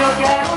again.